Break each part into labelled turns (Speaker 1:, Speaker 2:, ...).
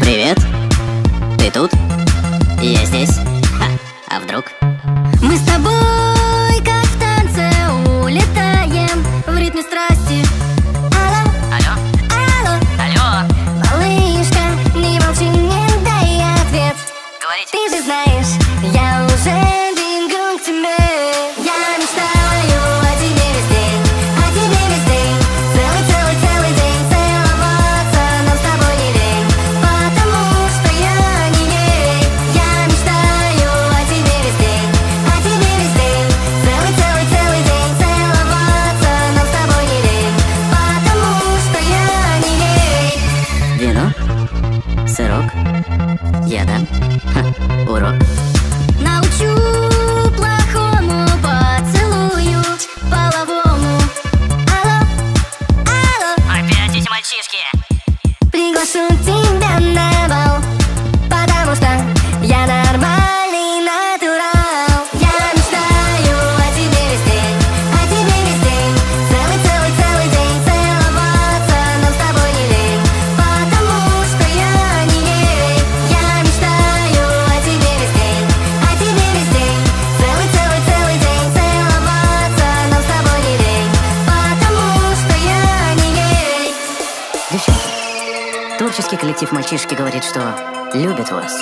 Speaker 1: Привет! Ты тут? Я здесь. Ха. А вдруг? говорить.
Speaker 2: Ты же знаешь, я уже 手
Speaker 1: 机 Творческий коллектив мальчишки говорит, что любит вас.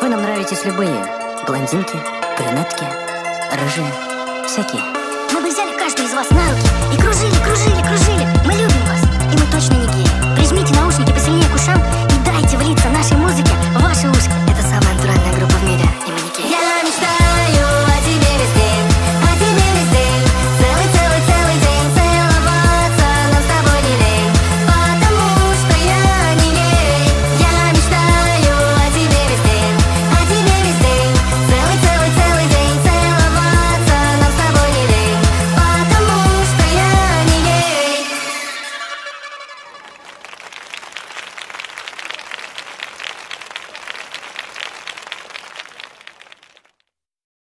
Speaker 1: Вы нам нравитесь любые. Блондинки, брюнетки, рыжие, всякие.
Speaker 2: Мы бы взяли каждую из вас на руки и кружили